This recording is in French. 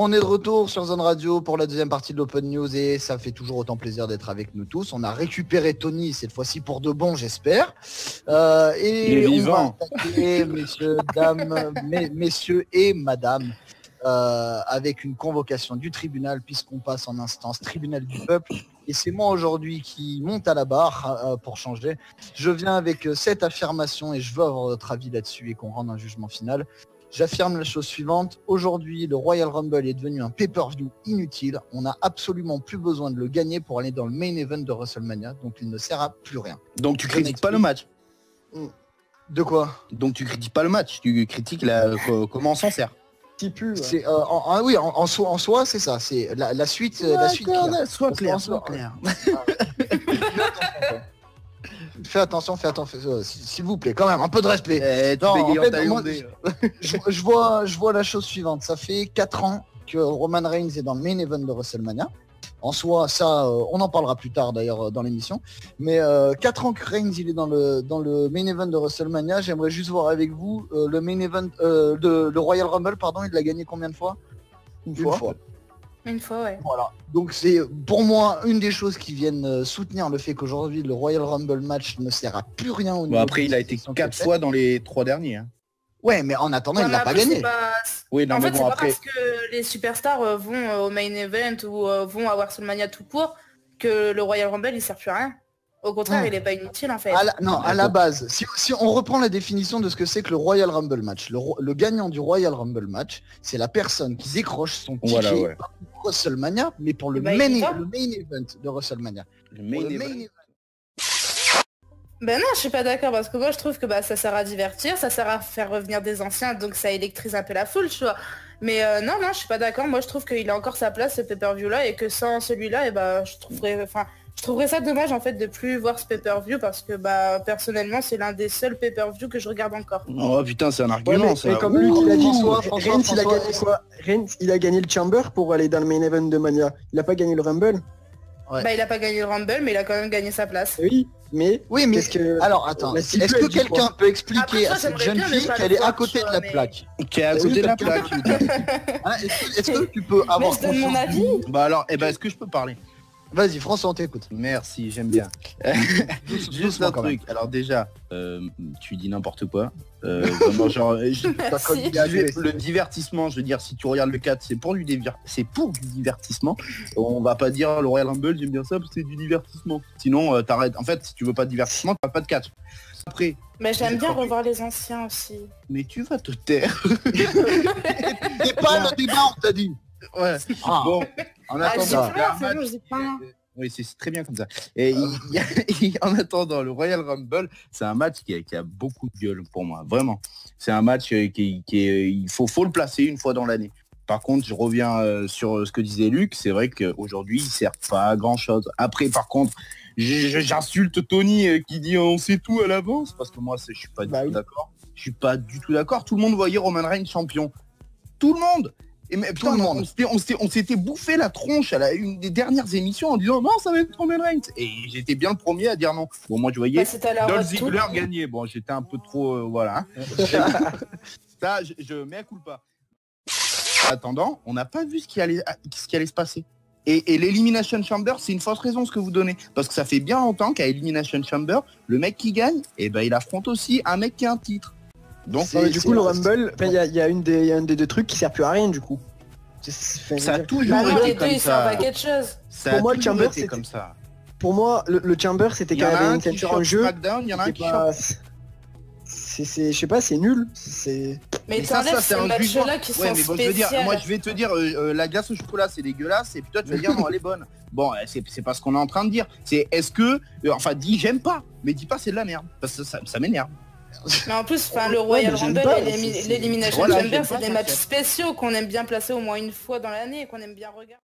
On est de retour sur Zone Radio pour la deuxième partie de l'Open News et ça fait toujours autant plaisir d'être avec nous tous. On a récupéré Tony cette fois-ci pour de bon, j'espère. Euh, et on va attaquer, messieurs, dames, messieurs et madame, euh, avec une convocation du tribunal puisqu'on passe en instance tribunal du peuple. Et c'est moi aujourd'hui qui monte à la barre euh, pour changer. Je viens avec cette affirmation et je veux avoir votre avis là-dessus et qu'on rende un jugement final. J'affirme la chose suivante. Aujourd'hui, le Royal Rumble est devenu un pay-per-view inutile. On n'a absolument plus besoin de le gagner pour aller dans le main event de WrestleMania. Donc il ne sert à plus rien. Donc tu critiques pas le match. De quoi? Donc tu critiques pas le match, tu critiques la, comment on s'en sert. C'est euh, en, oui, en, soi, en soi c'est ça. C'est la, suite, la suite. Soit clair, soit clair. fais attention, fais attention, euh, s'il vous plaît, quand même, un peu de respect. Eh, je, vois, je vois la chose suivante. Ça fait 4 ans que Roman Reigns est dans le main event de WrestleMania. En soi, ça, euh, on en parlera plus tard d'ailleurs euh, dans l'émission. Mais 4 ans que Reigns il est dans le dans le main event de WrestleMania, j'aimerais juste voir avec vous le main event de le Royal Rumble, pardon, il l'a gagné combien de fois? Une, fois. Une fois, ouais. Voilà. Donc c'est pour moi une des choses qui viennent euh, soutenir le fait qu'aujourd'hui le Royal Rumble match ne sert à plus rien au niveau. après, il a été quatre fois dans les trois derniers. Hein. Ouais, mais en attendant, il n'a pas gagné. Oui, non, en fait, c'est pas parce que les superstars euh, vont euh, au main event ou vont à WrestleMania tout court que le Royal Rumble il sert plus à rien. Au contraire, il n'est pas inutile en fait. non, à la base, si, on reprend la définition de ce que c'est que le Royal Rumble match, le, gagnant du Royal Rumble match, c'est la personne qui décroche son ticket pour WrestleMania, mais pour le, main, event de WrestleMania. Le main, event. Ben non, je suis pas d'accord parce que moi je trouve que bah, ça sert à divertir, ça sert à faire revenir des anciens, donc ça électrise un peu la foule, tu vois. Mais euh, non, non, je suis pas d'accord. Moi je trouve qu'il a encore sa place ce pay-per-view là et que sans celui-là, et eh bah, je trouverais, enfin, je trouverais ça dommage en fait de plus voir ce pay-per-view parce que bah personnellement c'est l'un des seuls pay-per-view que je regarde encore. Oh putain c'est un argument ça. comme lui il a dit soit Reigns il a gagné quoi? Reigns il a gagné le Chamber pour aller dans le main event de Mania. Il a pas gagné le Rumble? Bah il a pas gagné le Rumble mais il a quand même gagné sa place. Oui mais oui mais que... alors attends est-ce que quelqu'un peut expliquer à cette jeune fille qu'elle est à côté de la plaque Qui est à côté de la plaque. Hein, est-ce que tu peux avoir mon avis Bah alors eh ben est-ce que je peux parler? Vas-y, François, on t'écoute. Merci, j'aime bien. Juste un truc. Alors déjà, euh, tu dis n'importe quoi. Euh, genre, le divertissement, je veux dire, si tu regardes le 4, c'est pour du c'est pour du divertissement. On va pas dire le Royal Rumble, j'aime bien ça, c'est du divertissement. Sinon, euh, t'arrêtes. En fait, si tu veux pas de divertissement, t'as pas de 4. Après. Mais j'aime bien revoir les anciens aussi. Mais tu vas te taire. C'est pas le débat, on t'a dit. Ouais. Ah. Bon, en ah, attendant, oui, c'est très bien comme ça. Et en attendant, le Royal Rumble, c'est un match qui a, beaucoup de gueule pour moi, vraiment. C'est un match euh, qui, est, il faut, faut le placer une fois dans l'année. Par contre, je reviens euh, sur ce que disait Luc. C'est vrai qu'aujourd'hui, il sert pas à grand chose. Après, par contre, j'insulte Tony euh, qui dit on sait tout à l'avance parce que moi, je suis pas du bah tout d'accord. Je suis pas du tout d'accord. Tout le monde voyait Roman Reigns champion. Tout le monde. Et mais, putain, on, s'était bouffé la tronche à la, une des dernières émissions en disant non, ça va être Roman Reigns. Et j'étais bien le premier à dire non. Bon, moi, je voyais bah, Dolph Ziggler gagner. Bon, j'étais un peu trop, euh, voilà. Hein. ça, je, je mets à coup pas. Attendant, on n'a pas vu ce qui allait, ce qui allait se passer. Et, et l'Elimination Chamber, c'est une fausse raison ce que vous donnez. Parce que ça fait bien longtemps qu'à Elimination Chamber, le mec qui gagne, et eh ben, il affronte aussi un mec qui a un titre. Donc du coup le Rumble, il y, a, une des, un des deux trucs qui sert plus à rien du coup. Ça a toujours été comme ça. Pour moi le Chamber c'était comme ça. Pour moi le, Chamber c'était quand même une ceinture en jeu. Il y en a un qui c'est je sais pas c'est nul c'est mais, ça, ça c'est un jugement là qui ouais, mais bon, je veux dire moi je vais te dire euh, euh, la glace au chocolat c'est dégueulasse et puis toi tu vas dire non elle est bonne bon c'est pas ce qu'on est en train de dire c'est est-ce que euh, enfin dis j'aime pas mais dis pas c'est de la merde parce que ça, ça m'énerve mais en plus, enfin, le Royal Rumble et l'Elimination Chamber, c'est des matchs spéciaux qu'on aime bien placer au moins une fois dans l'année et qu'on aime bien regarder.